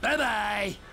バイバイ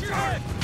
Shoot!